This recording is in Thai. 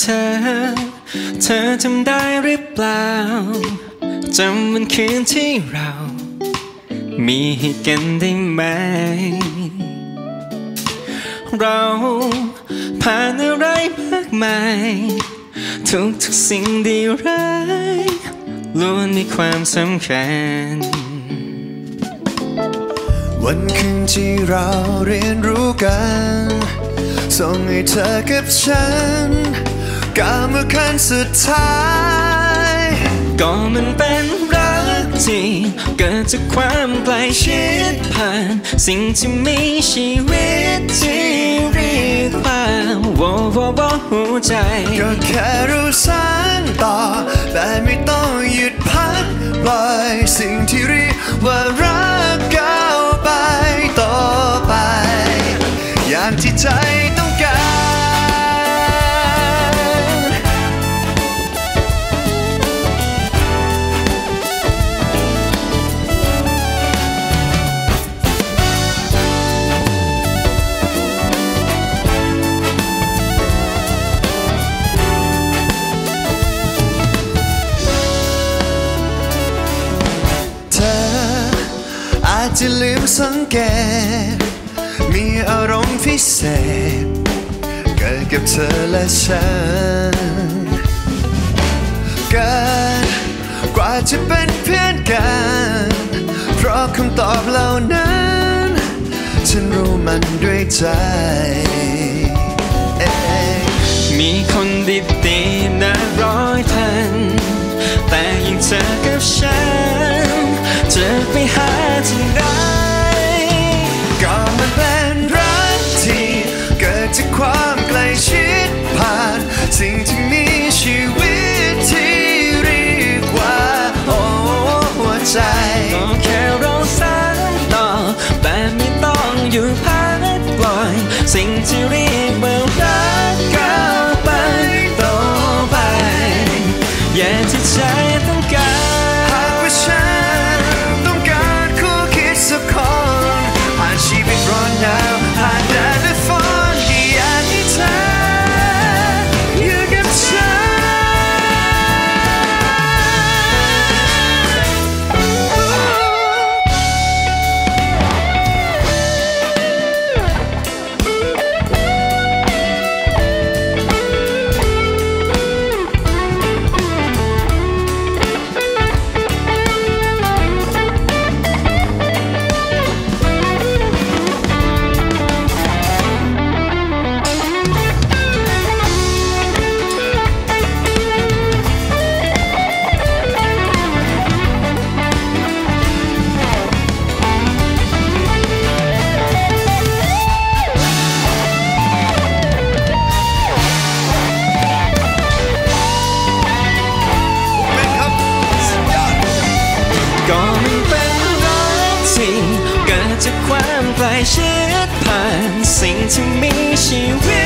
เธอ เธอจำได้หรือเปล่า จำวันคืนที่เรา มีให้กันได้ไหม เราผ่านอะไรมากมาย ทุกทุกสิ่งดีร้ายล้วนมีความสำคัญ วันคืนที่เราเรียนรู้กัน ส่งให้เธอกับฉัน ก้าวมาขั้นสุดท้าย ก็มันเป็นรักที่เกิดจากความใกล้ชิดผ่าน สิ่งที่มีชีวิตที่เรียกว่าโวโวโวหัวใจ ก็แค่รู้สานต่อ แต่ไม่ต้องหยุดพักปล่อยสิ่งที่เรียกว่ารัก จจะลืมสังเกต มีอารมณ์พิเศษ เกิดกับเธอและฉัน เกินกว่าจะเป็นเพื่อนกัน เพราะคำตอบเหล่านั้น ฉันรู้มันด้วยใจ มีคนดีๆนะร้อยพันแต่ยังเธอกับฉัน จะไปหา ที่ไหนก็มันเป็นรักที่เกิดจากความใกล้ชิดผ่านสิ่งที่มีชีวิตที่เรียกว่าโอ้หัวใจก็แค่เราสานต่อแต่ไม่ต้องอยู่พักปล่อยสิ่งที่เรีย จากความใกล้ชิดผ่านสิ่งที่มีชีวิต